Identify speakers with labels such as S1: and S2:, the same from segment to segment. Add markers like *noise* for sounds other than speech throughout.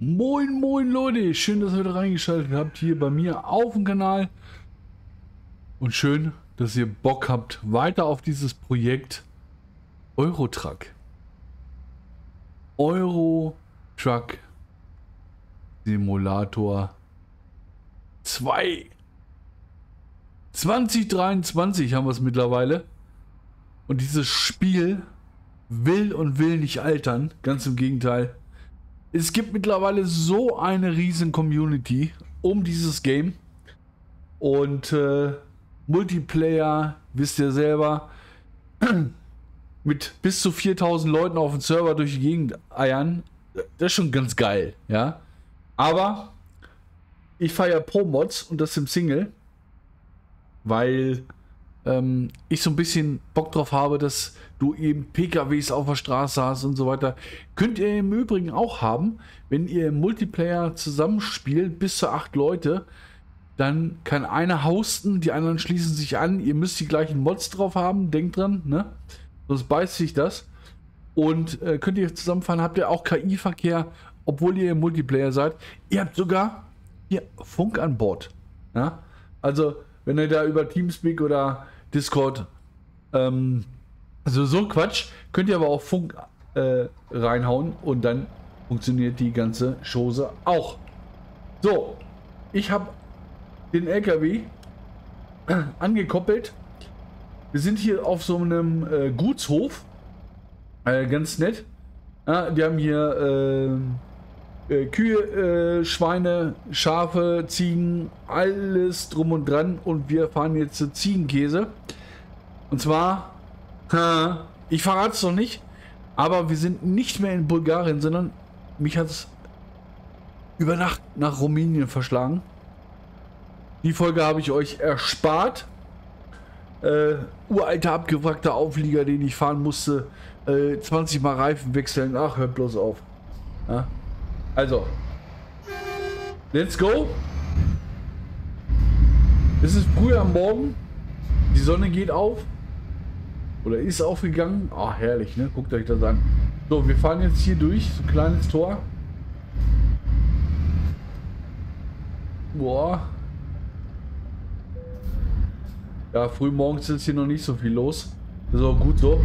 S1: Moin, moin Leute, schön, dass ihr wieder reingeschaltet habt hier bei mir auf dem Kanal. Und schön, dass ihr Bock habt weiter auf dieses Projekt Eurotruck. Eurotruck Simulator 2. 2023 haben wir es mittlerweile. Und dieses Spiel will und will nicht altern. Ganz im Gegenteil. Es gibt mittlerweile so eine riesen Community um dieses Game. Und äh, Multiplayer, wisst ihr selber, *clears throat* mit bis zu 4000 Leuten auf dem Server durch die Gegend eiern, das ist schon ganz geil, ja. Aber ich feiere Pro-Mods und das im Single, weil ähm, ich so ein bisschen Bock drauf habe, dass du eben PKWs auf der Straße hast und so weiter. Könnt ihr im Übrigen auch haben, wenn ihr im Multiplayer zusammenspielt, bis zu acht Leute, dann kann einer hosten, die anderen schließen sich an, ihr müsst die gleichen Mods drauf haben, denkt dran, ne? Sonst beißt sich das. Und äh, könnt ihr zusammenfahren, habt ihr auch KI-Verkehr, obwohl ihr im Multiplayer seid. Ihr habt sogar hier Funk an Bord. Ja? Also, wenn ihr da über Teamspeak oder Discord. Ähm, also so Quatsch. Könnt ihr aber auch Funk äh, reinhauen und dann funktioniert die ganze Chose auch. So, ich habe den LKW *clears throat* angekoppelt. Wir sind hier auf so einem äh, Gutshof. Äh, ganz nett. Ja, die haben hier äh, äh, Kühe, äh, Schweine, Schafe, Ziegen, alles drum und dran. Und wir fahren jetzt zu Ziegenkäse. Und zwar, ich verrate es noch nicht, aber wir sind nicht mehr in Bulgarien, sondern mich hat es über Nacht nach Rumänien verschlagen. Die Folge habe ich euch erspart. Äh, uralter abgewrackter Auflieger, den ich fahren musste. Äh, 20 Mal Reifen wechseln. Ach, hört bloß auf. Ja? Also, let's go. Es ist früh am Morgen. Die Sonne geht auf. Oder ist aufgegangen. Ah, herrlich, ne? Guckt euch das an. So, wir fahren jetzt hier durch. So ein kleines Tor. Boah. Ja, früh morgens ist hier noch nicht so viel los. Das ist auch gut so.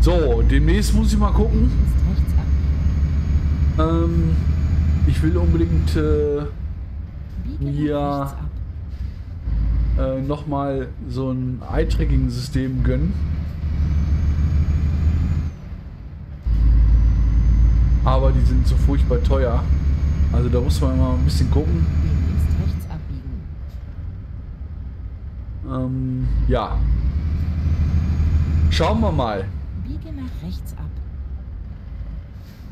S1: So, demnächst muss ich mal gucken. Ähm, ich will unbedingt äh, mir äh, nochmal so ein Eye-Tracking-System gönnen. Aber die sind so furchtbar teuer. Also da muss man mal ein bisschen gucken. Ähm, ja. Schauen wir mal. Biege nach rechts ab.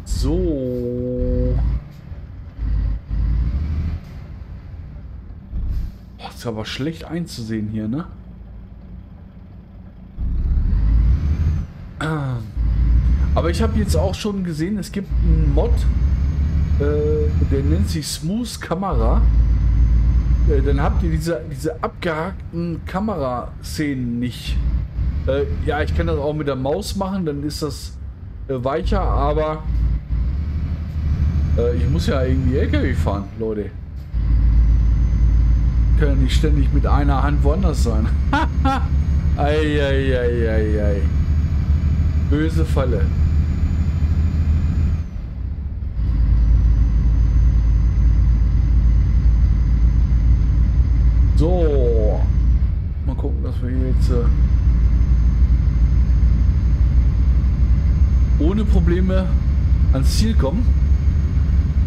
S1: So. Boah, ist aber schlecht einzusehen hier, ne? Aber ich habe jetzt auch schon gesehen, es gibt einen Mod, äh, der nennt sich Smooth Kamera. Äh, dann habt ihr diese, diese abgehackten Kameraszenen nicht. Äh, ja, ich kann das auch mit der Maus machen, dann ist das äh, weicher, aber äh, ich muss ja irgendwie LKW fahren, Leute. Kann ja nicht ständig mit einer Hand woanders sein. *laughs* Eieieiei. Böse Falle. So. Mal gucken, dass wir jetzt... Äh ohne Probleme ans Ziel kommen.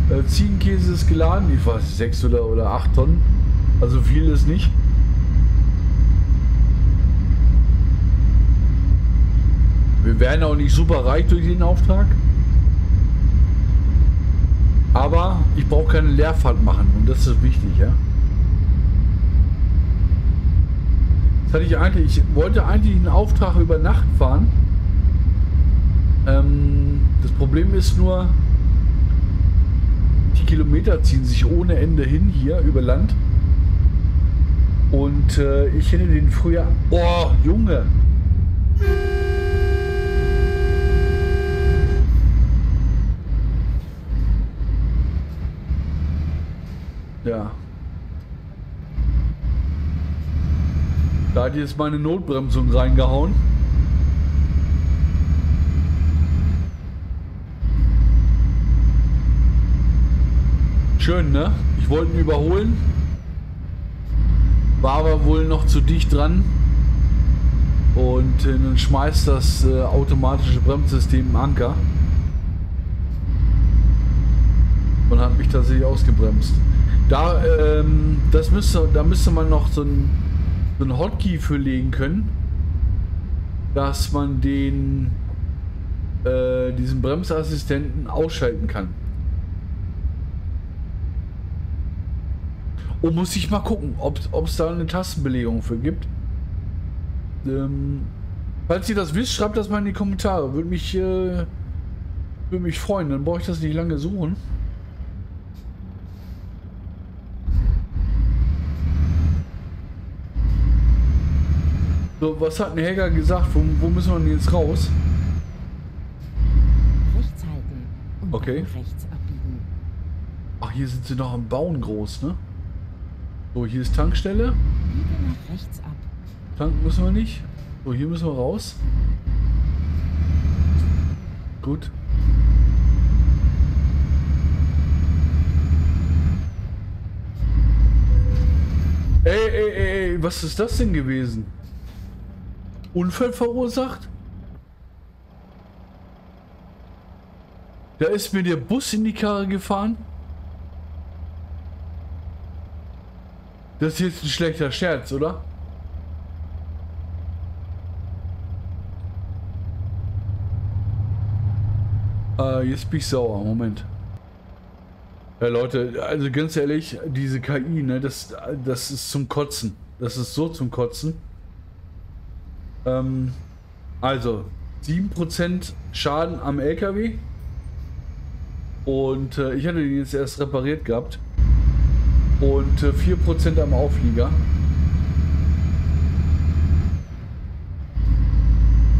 S1: Äh, Ziegenkäse ist geladen, ich weiß, 6 oder, oder 8 Tonnen. Also viel ist nicht. Wir werden auch nicht super reich durch den Auftrag. Aber ich brauche keine Leerfahrt machen und das ist wichtig, ja. Das hatte ich eigentlich, ich wollte eigentlich einen Auftrag über Nacht fahren. Ähm, das Problem ist nur, die Kilometer ziehen sich ohne Ende hin hier über Land. Und äh, ich hätte den früher... Oh, Junge! Ja. Da hat jetzt meine Notbremsung reingehauen. Schön, ne? Ich wollte ihn überholen. War aber wohl noch zu dicht dran. Und äh, dann schmeißt das äh, automatische Bremssystem einen Anker. Und hat mich tatsächlich ausgebremst. Da, ähm, das müsste, da müsste man noch so ein, so ein Hotkey für legen können. Dass man den, äh, diesen Bremsassistenten ausschalten kann. Und muss ich mal gucken, ob es da eine Tastenbelegung für gibt. Ähm, falls ihr das wisst, schreibt das mal in die Kommentare. Würde mich, äh, würde mich freuen. Dann brauche ich das nicht lange suchen. So, was hat ein Helga gesagt? Wo, wo müssen wir denn jetzt raus?
S2: Rechts halten und
S1: Okay.
S2: rechts abbiegen.
S1: Ach, hier sind sie noch am Bauen groß, ne? So, hier ist Tankstelle. Tanken müssen wir nicht. So, hier müssen wir raus. Gut. Ey, ey, ey, ey, was ist das denn gewesen? Unfall verursacht? Da ist mir der Bus in die Karre gefahren. Das ist jetzt ein schlechter Scherz, oder? Äh, jetzt bin ich sauer. Moment. Ja, Leute, also ganz ehrlich, diese KI, ne, das, das ist zum Kotzen. Das ist so zum Kotzen. Ähm, also, 7% Schaden am LKW. Und äh, ich hatte den jetzt erst repariert gehabt. Und äh, 4% am Auflieger.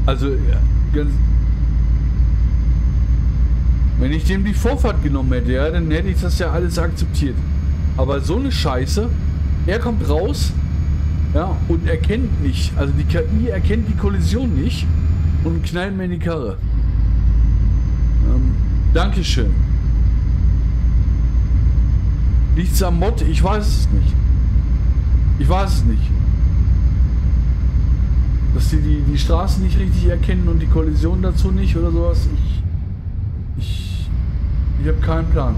S1: Also, ganz, wenn ich dem die Vorfahrt genommen hätte, ja, dann hätte ich das ja alles akzeptiert. Aber so eine Scheiße, er kommt raus, ja, und erkennt nicht, also die KI erkennt die Kollision nicht und knallt mir in die Karre. Ähm, Dankeschön. Liegt's am Mod? Ich weiß es nicht. Ich weiß es nicht. Dass die, die die Straßen nicht richtig erkennen und die Kollision dazu nicht oder sowas. Ich, ich, ich habe keinen Plan.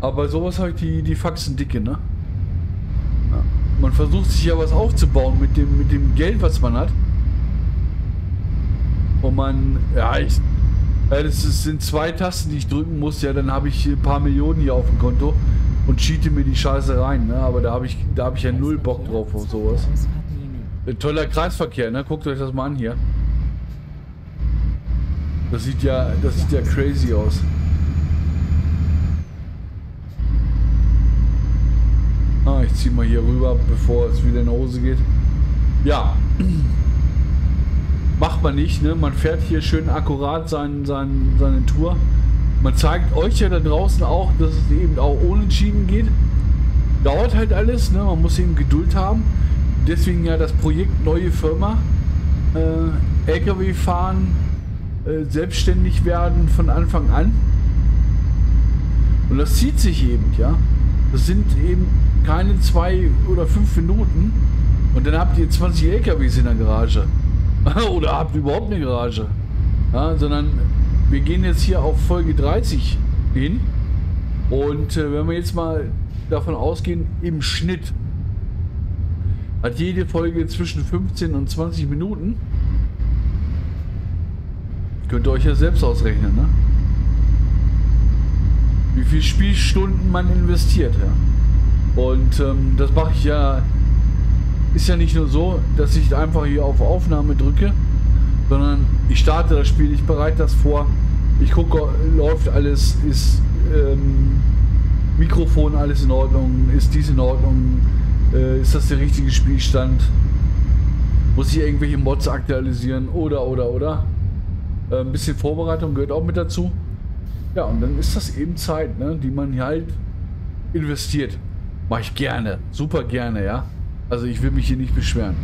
S1: Aber sowas habe ich die, die Faxen dicke, ne? Ja. Man versucht sich ja was aufzubauen mit dem, mit dem Geld, was man hat. Und man, ja, ich, ja, das sind zwei Tasten, die ich drücken muss, ja, dann habe ich ein paar Millionen hier auf dem Konto und cheate mir die Scheiße rein, ne? Aber da habe ich, da habe ich ja null Bock drauf auf sowas. Ein toller Kreisverkehr, ne? Guckt euch das mal an hier. Das sieht ja, das sieht ja crazy aus. Ah, ich zieh mal hier rüber, bevor es wieder in die Hose geht. Ja. Macht man nicht, ne? Man fährt hier schön akkurat sein, sein, seine Tour. Man zeigt euch ja da draußen auch, dass es eben auch unentschieden geht. Dauert halt alles, ne? Man muss eben Geduld haben. Deswegen ja das Projekt Neue Firma. Äh, LKW fahren, äh, selbstständig werden von Anfang an. Und das zieht sich eben, ja. Das sind eben keine zwei oder fünf Minuten. Und dann habt ihr 20 LKWs in der Garage. *laughs* oder habt überhaupt eine Garage. Ja, sondern wir gehen jetzt hier auf Folge 30 hin. Und äh, wenn wir jetzt mal davon ausgehen, im Schnitt hat jede Folge zwischen 15 und 20 Minuten. Könnt ihr euch ja selbst ausrechnen, ne? Wie viel Spielstunden man investiert, ja. Und ähm, das mache ich ja. Ist ja nicht nur so, dass ich einfach hier auf Aufnahme drücke, sondern ich starte das Spiel, ich bereite das vor, ich gucke, läuft alles, ist ähm, Mikrofon alles in Ordnung? Ist dies in Ordnung? Äh, ist das der richtige Spielstand? Muss ich irgendwelche Mods aktualisieren? Oder, oder, oder? Äh, ein bisschen Vorbereitung gehört auch mit dazu. Ja, und dann ist das eben Zeit, ne, die man halt investiert. Mache ich gerne. Super gerne, ja. Also ich will mich hier nicht beschweren.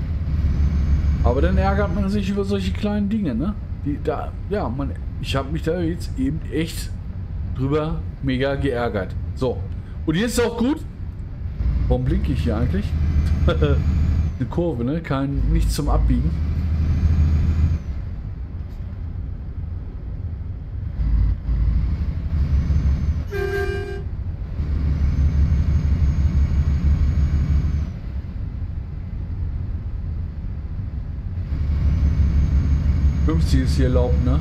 S1: Aber dann ärgert man sich über solche kleinen Dinge, ne? Die da, ja, man, ich habe mich da jetzt eben echt drüber mega geärgert. So. Und jetzt ist auch gut. Warum blinke ich hier eigentlich? *laughs* Eine Kurve, ne? Kein, nichts zum Abbiegen. Fünfzig ist hier erlaubt, ne?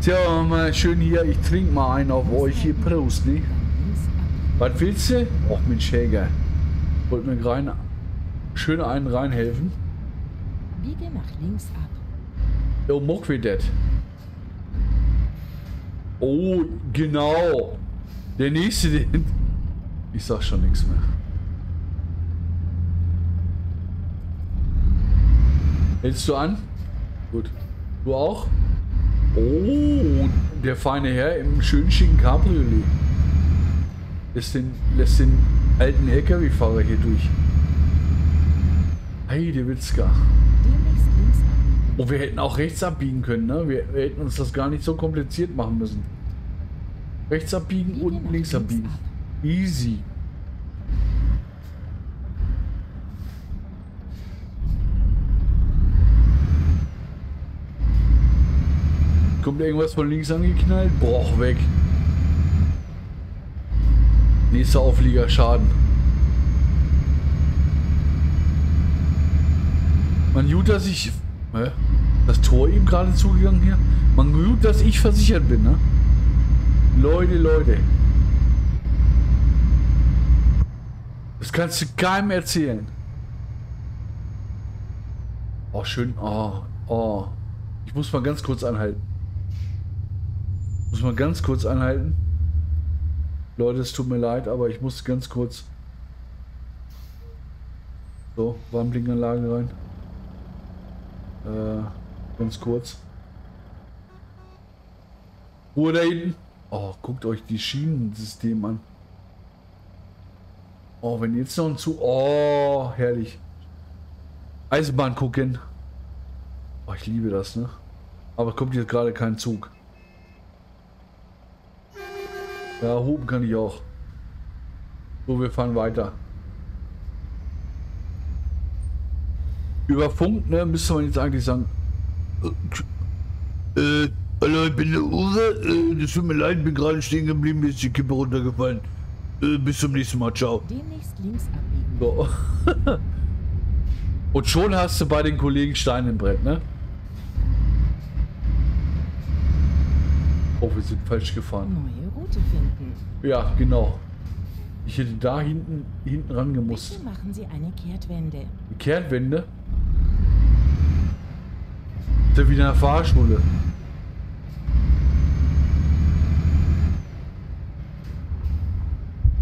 S1: Tja, mal schön hier, ich trinke mal einen auf euch hier. Prost, ne? Was willst du? Och, Mensch, Helga. Wollt mir rein, schön einen reinhelfen.
S2: Biege nach links ab.
S1: Oh, muck wie das. Oh, genau. Der nächste, den... Ich sag schon nichts mehr. Hältst du an? Gut. Du auch? Oh, der feine Herr im schönen schicken Cabriolet. Lässt den, lässt den alten LKW-Fahrer hier durch. Witzka.
S2: Demnächst links abbiegen.
S1: Oh, wir hätten auch rechts abbiegen können, ne? Wir, wir hätten uns das gar nicht so kompliziert machen müssen. Rechts abbiegen
S2: Biege
S1: und links abbiegen. Easy. Kommt irgendwas von links angeknallt? Boah, weg. Nächster Auflieger, Schaden. Man gut, dass ich... Hä? Das Tor eben gerade zugegangen hier? Man gut, dass ich versichert bin, ne? Leute, Leute. Das kannst du keinem erzählen. Oh, schön. Oh, oh. Ich muss mal ganz kurz anhalten. Muss mal ganz kurz anhalten. Leute, es tut mir leid, aber ich muss ganz kurz. So, Warnblinkanlage rein. Äh, ganz kurz. Ruhe da hinten. Oh, guckt euch die Schienensystem an. Oh, wenn jetzt noch ein Zug. Oh, herrlich. Eisenbahn gucken. Oh, ich liebe das, ne? Aber kommt jetzt gerade kein Zug. Ja, hupen kann ich auch. So, wir fahren weiter. Über Funk, ne, müsste man jetzt eigentlich sagen. Äh, hallo, ich bin der Uwe. Äh, das tut mir leid, bin gerade stehen geblieben, mir ist die Kippe runtergefallen. Äh, bis zum nächsten Mal, ciao.
S2: Demnächst links abbiegen.
S1: So. *laughs* Und schon hast du bei den Kollegen Stein im Brett, ne? Oh, wir sind falsch gefahren.
S2: Neue Route finden.
S1: Ja, genau. Ich hätte da hinten, hinten ran gemusst.
S2: Bitte machen Sie eine Kehrtwende.
S1: Die Kehrtwende. Ist ja wieder eine Fahrschule.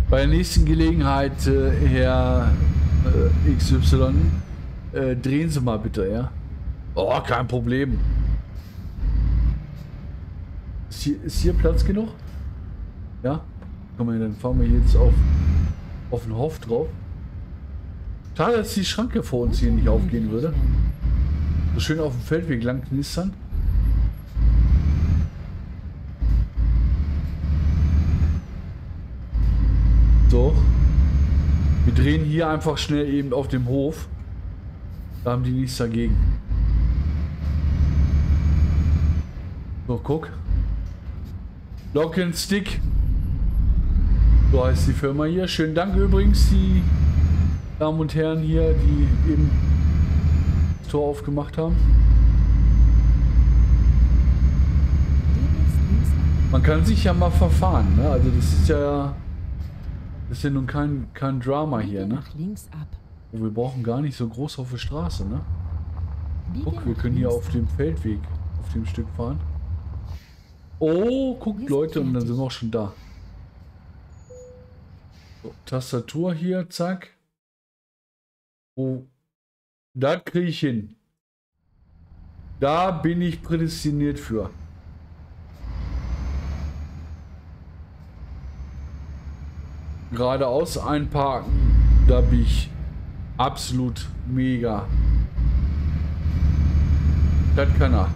S1: Bei der nächsten Gelegenheit, äh, Herr äh, XY, äh, drehen Sie mal bitte, ja? Oh, kein Problem. Ist hier, ist hier Platz genug? Ja? Komm dann fahren wir jetzt auf, auf den Hof drauf. Schade, dass die Schranke vor uns hier nicht aufgehen würde. So schön auf dem Feldweg lang knistern. So. Wir drehen hier einfach schnell eben auf dem Hof. Da haben die nichts dagegen. So, guck. Lock and Stick. So heißt die Firma hier. Schönen Dank übrigens, die Damen und Herren hier, die eben das Tor aufgemacht haben. Man kann sich ja mal verfahren, ne? Also das ist ja. Das ist ja nun kein, kein Drama hier, ne?
S2: links ab.
S1: Und wir brauchen gar nicht so groß auf der Straße, ne? Guck, wir können hier auf dem Feldweg, auf dem Stück fahren. Oh, guckt Leute, und dann sind wir auch schon da. So, Tastatur hier, zack. Oh, das kriege ich hin. Da bin ich prädestiniert für. Geradeaus einparken, da bin ich absolut mega. Das kann er.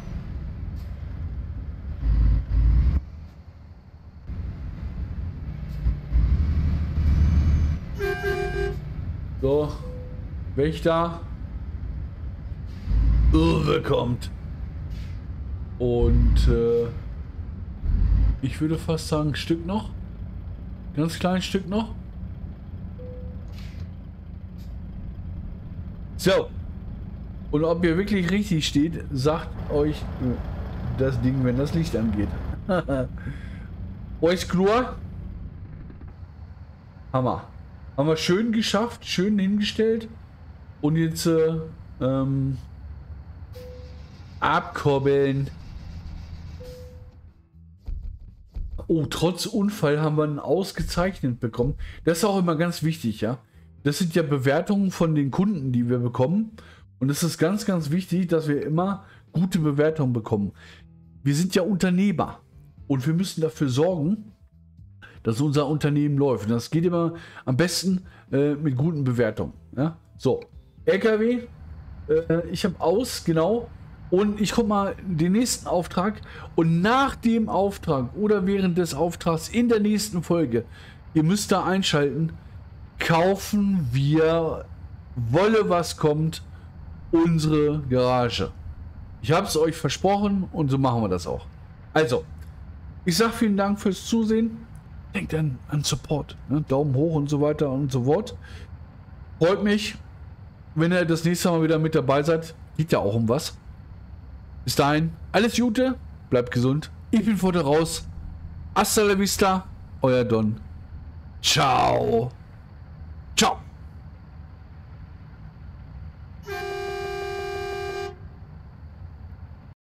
S1: So, Wächter. Uwe kommt. Und äh, ich würde fast sagen, Stück noch. Ganz kleines Stück noch. So. Und ob ihr wirklich richtig steht, sagt euch äh, das Ding, wenn das Licht angeht. *laughs* euch klar? Hammer. Haben wir schön geschafft, schön hingestellt. Und jetzt äh, ähm, abkoppeln. Oh, trotz Unfall haben wir einen ausgezeichnet bekommen. Das ist auch immer ganz wichtig, ja. Das sind ja Bewertungen von den Kunden, die wir bekommen. Und es ist ganz, ganz wichtig, dass wir immer gute Bewertungen bekommen. Wir sind ja Unternehmer und wir müssen dafür sorgen, dass unser Unternehmen läuft. Und das geht immer am besten äh, mit guten Bewertungen. Ja? So, LKW, äh, ich habe aus, genau. Und ich gucke mal den nächsten Auftrag. Und nach dem Auftrag oder während des Auftrags in der nächsten Folge, ihr müsst da einschalten, kaufen wir, wolle was kommt, unsere Garage. Ich habe es euch versprochen und so machen wir das auch. Also, ich sage vielen Dank fürs Zusehen. Denkt an, an Support. Ne? Daumen hoch und so weiter und so fort. Freut mich, wenn ihr das nächste Mal wieder mit dabei seid. Geht ja auch um was. Bis dahin, alles Gute, bleibt gesund. Ich bin Foto raus. Hasta la vista, euer Don. Ciao. Ciao.